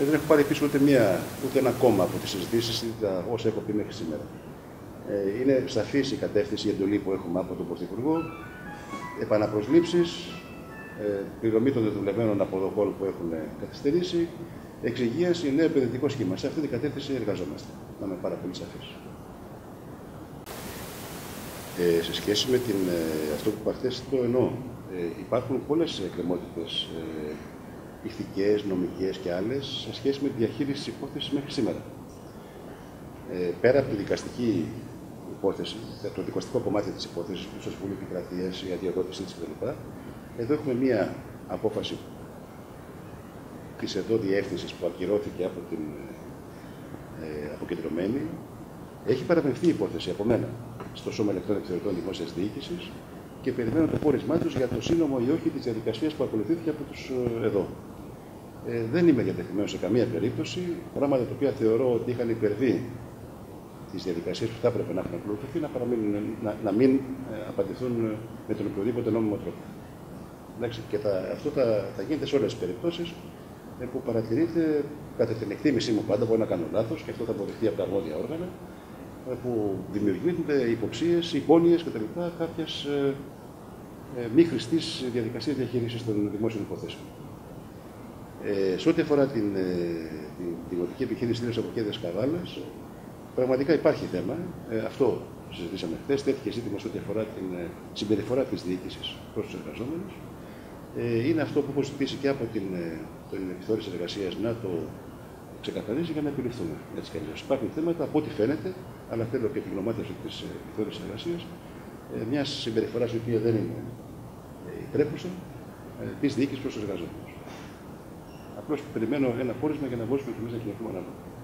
Ε, δεν έχω πάρει πίσω ούτε, μία, ούτε ένα κόμμα από τις συζητήσεις ή τα όσα έχω πει μέχρι σήμερα. Ε, είναι σαφής η κατεύθυνση, η εντολή που έχουμε από τον Πρωθυπουργό. Επαναπροσλήψεις, ε, πληρωμή των δεδουλευμένων αποδοχών που έχουν καθυστερήσει, εξυγίαση, νέο επενδυτικό σχήμα. Σε αυτή την κατεύθυνση εργαζόμαστε. Να είμαι πάρα πολύ σαφής. Ε, σε σχέση με την, ε, αυτό που είπα χθες, το εννοώ. Ε, υπάρχουν πολλές εκκρεμότητες ε, ηθικές, νομικές και άλλες σε σχέση με τη διαχείριση της υπόθεσης μέχρι σήμερα. Ε, πέρα από τη δικαστική υπόθεση, το δικαστικό κομμάτι της υπόθεσης, το Συμβούλιο Επικρατεία, η αδειοδότησή της κλπ. Εδώ έχουμε μία απόφαση της εδώ διεύθυνσης που ακυρώθηκε από την ε, αποκεντρωμένη. Έχει παραπευθεί η υπόθεση από μένα στο Σώμα Ελεκτών Επιθεωρητών Δημόσιας Διοίκησης και περιμένω το πόρισμά τους για το σύνομο ή όχι της διαδικασίας που ακολουθήθηκε από τους ε, εδώ. Ε, δεν είμαι διατεθειμένος σε καμία περίπτωση, πράγματα τα οποία θεωρώ ότι είχαν υπερβεί τις διαδικασίες που θα έπρεπε να έχουν ακολουθηθεί, να, να, να μην ε, απαντηθούν ε, με τον οποιοδήποτε νόμιμο τρόπο. Εντάξει, και θα, αυτό θα, θα γίνεται σε όλες τις περιπτώσεις ε, που παρατηρείται κατά την εκτίμησή μου πάντα, μπορεί να κάνω λάθος και αυτό θα αποδειχθεί από τα αρμόδια όργανα, ε, που δημιουργούνται υποψίες, υπόνοιες κτλ. κάποια ε, ε, μη χρηστής διαδικασία διαχείρισης των δημόσιων υποθέσεων. Ε, σε ό,τι αφορά την, ε, την, την επιχείρηση Λίρος από Κέδες Καβάλας, πραγματικά υπάρχει θέμα. Ε, αυτό συζητήσαμε χθες. Τέθηκε ζήτημα σε ό,τι αφορά την ε, συμπεριφορά της διοίκησης προς τους εργαζόμενους. Ε, είναι αυτό που έχω ζητήσει και από την, ε, την επιθεώρηση εργασίας να το ξεκαθαρίσει για να επιληφθούμε. Έτσι κι αλλιώς. Υπάρχουν θέματα από ό,τι φαίνεται, αλλά θέλω και την γνωμάτευση της ε, επιθεώρησης εργασίας, ε, μιας συμπεριφοράς η οποία δεν είναι ε, τρέχουσα ε, της διοίκησης προς τους εργαζόμενους. Απλώς περιμένω ένα πόρισμα για να μπορέσουμε και εμείς να κινηθούμε ανάλογα.